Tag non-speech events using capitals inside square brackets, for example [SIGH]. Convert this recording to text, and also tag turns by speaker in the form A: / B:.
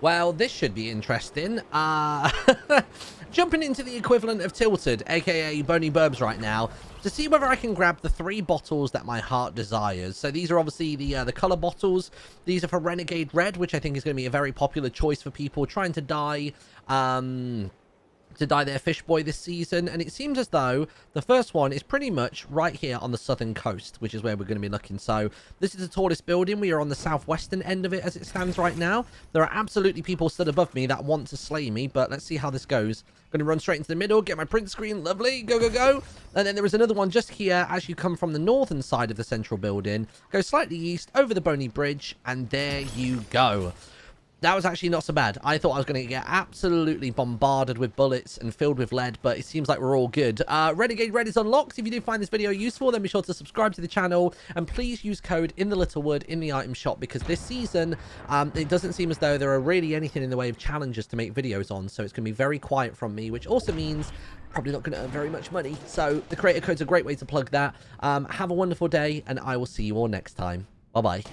A: Well, this should be interesting. Uh, [LAUGHS] jumping into the equivalent of Tilted, aka Boney Burbs right now, to see whether I can grab the three bottles that my heart desires. So these are obviously the uh, the color bottles. These are for Renegade Red, which I think is going to be a very popular choice for people trying to die... Um, to dye their fish boy this season and it seems as though the first one is pretty much right here on the southern coast which is where we're going to be looking. So this is the tallest building. We are on the southwestern end of it as it stands right now. There are absolutely people still above me that want to slay me but let's see how this goes. Going to run straight into the middle get my print screen lovely go go go. And then there is another one just here as you come from the northern side of the central building. Go slightly east over the bony bridge and there you go that was actually not so bad. I thought I was going to get absolutely bombarded with bullets and filled with lead, but it seems like we're all good. Uh, Renegade Red is unlocked. If you did find this video useful, then be sure to subscribe to the channel and please use code in the little Littlewood in the item shop because this season, um, it doesn't seem as though there are really anything in the way of challenges to make videos on, so it's going to be very quiet from me, which also means probably not going to earn very much money. So the creator code's a great way to plug that. Um, have a wonderful day, and I will see you all next time. Bye-bye.